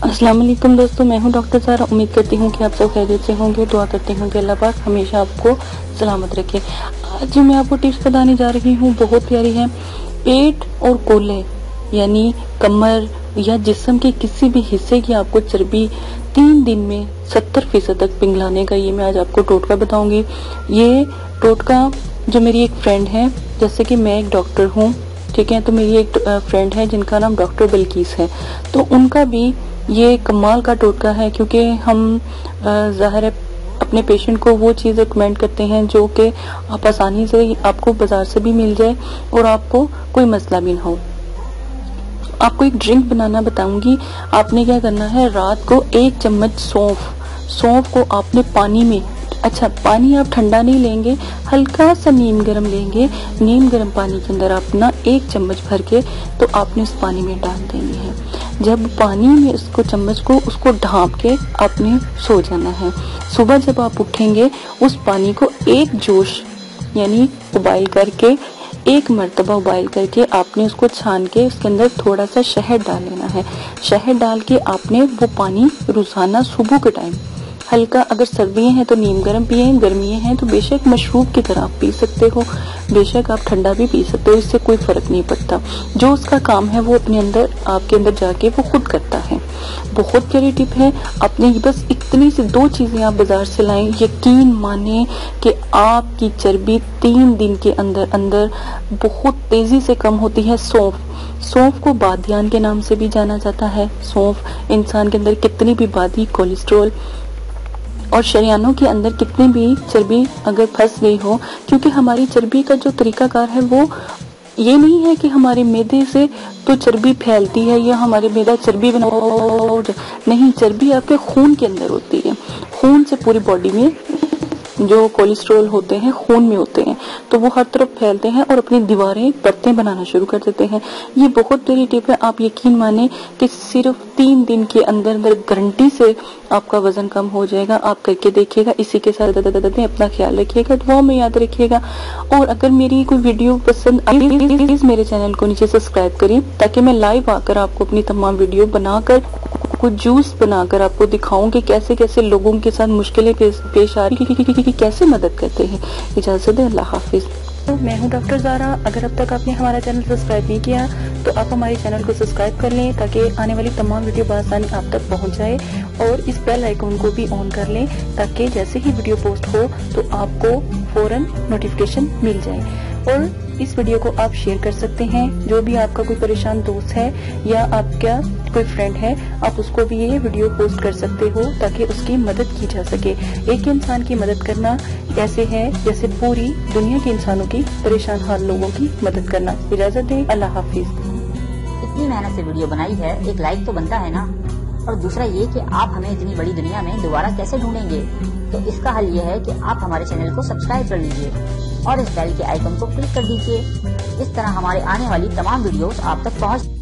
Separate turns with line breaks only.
अस्सलाम वालेकुम दोस्तों, मैं हूँ डॉक्टर सारा। उम्मीद करती हूँ कि आप सब खैरियत से होंगे। दुआ करती हूँ कि अल्लाह पाक हमेशा आपको सलामत रखे। आज मैं आपको टिप्स बताने जा रही हूँ। बहुत प्यारी है। पेट और कोले, यानी कमर या जिस्म के किसी भी हिस्से की आपको चर्बी तीन दिन में सत्तर फ़ीसद तक पिघलाने का ये मैं आज आपको टोटका बताऊँगी। ये टोटका जो मेरी एक फ्रेंड है, जैसे कि मैं एक डॉक्टर हूँ, ठीक है? तो मेरी एक फ्रेंड है, जिनका नाम डॉक्टर बल्कीस है। तो उनका भी ये कमाल का टोटका है क्योंकि हम ज़ाहिर अपने पेशेंट को वो चीज़ रिकमेंड करते हैं जो कि आप आसानी से आपको बाज़ार से भी मिल जाए और आपको कोई मसला भी ना हो। आपको एक ड्रिंक बनाना बताऊँगी। आपने क्या करना है? रात को एक चम्मच सौंफ सौंफ को आपने पानी में अच्छा पानी आप ठंडा नहीं लेंगे, हल्का सा नीम गर्म लेंगे। नीम गर्म पानी के अंदर आप ना एक चम्मच भर के तो आपने उस पानी में डाल देनी है। जब पानी में उसको, चम्मच को, उसको ढांप के आपने सो जाना है। सुबह जब आप उठेंगे, उस पानी को एक जोश, यानी उबाइल करके, एक मरतबा उबाइल करके आपने उसको छान के उसके अंदर थोड़ा सा शहद डाल लेना है। शहद डाल के आपने वो पानी रोज़ाना सुबह के टाइम हल्का अगर सर्दियाँ हैं तो नीम गर्म पिए, गर्मियाँ हैं तो बेशक मशरूब की तरह आप पी सकते हो। बेशक आप ठंडा भी पी सकते हो, इससे कोई फ़र्क नहीं पड़ता। जो उसका काम है, वो अपने अंदर, आपके अंदर जाके वो खुद करता है। बहुत प्यारी टिप है अपने बस इतनी सी दो चीज़ें आप बाज़ार से लाएँ। यकीन माने कि आपकी चर्बी तीन दिन के अंदर अंदर बहुत तेज़ी से कम होती है। सौंफ सौंफ को बादियान के नाम से भी जाना जाता है। सौंफ इंसान के अंदर कितनी भी बादी, कोलेस्ट्रोल और शरियानों के अंदर कितने भी चर्बी अगर फंस गई हो, क्योंकि हमारी चर्बी का जो तरीकाकार है वो ये नहीं है कि हमारे मैदे से तो चर्बी फैलती है या हमारे मैदा चर्बी बना नहीं, चर्बी आपके खून के अंदर होती है। खून से पूरी बॉडी में जो कोलेस्ट्रॉल होते हैं, खून में होते हैं तो वो हर तरफ़ फैलते हैं और अपनी दीवारें, परतें बनाना शुरू कर देते हैं। ये बहुत बड़ी टिप है। आप यकीन माने कि सिर्फ़ तीन दिन के अंदर अंदर गारंटी से आपका वज़न कम हो जाएगा। आप करके देखिएगा, इसी के साथ दादा दादा अपना ख्याल रखिएगा दुआ में याद रखिएगा। और अगर मेरी कोई वीडियो पसंद आई प्लीज़ मेरे चैनल को नीचे सब्सक्राइब करिए ताकि मैं लाइव आकर आपको अपनी तमाम वीडियो बनाकर कुछ जूस बनाकर आपको दिखाऊँ कि कैसे कैसे लोगों के साथ मुश्किलें पेश आ रही कैसे मदद करते हैं। इजाज़त है अल्लाह हाफिज। मैं हूँ डॉक्टर जारा। अगर अब तक आपने हमारा चैनल सब्सक्राइब नहीं किया तो आप हमारे चैनल को सब्सक्राइब कर लें, ताकि आने वाली तमाम वीडियो बसानी आप तक पहुँच जाए, और इस बेल आइकन को भी ऑन कर लें, ताकि जैसे ही वीडियो पोस्ट हो तो आपको फ़ौरन नोटिफिकेशन मिल जाए। और इस वीडियो को आप शेयर कर सकते हैं। जो भी आपका कोई परेशान दोस्त है या आपका कोई फ्रेंड है, आप उसको भी ये वीडियो पोस्ट कर सकते हो ताकि उसकी मदद की जा सके। एक इंसान की मदद करना ऐसे है जैसे पूरी दुनिया के इंसानों की परेशान हाल लोगों की मदद करना। इजाज़त दे। अल्लाह हाफिज।
इतनी मेहनत से वीडियो बनाई है, एक लाइक तो बनता है ना? और दूसरा ये कि आप हमें इतनी बड़ी दुनिया में दोबारा कैसे ढूंढेंगे? तो इसका हल ये है कि आप हमारे चैनल को सब्सक्राइब कर लीजिए। और इस बेल के आइकन को क्लिक कर दीजिए। इस तरह हमारे आने वाली तमाम वीडियोस आप तक पहुँच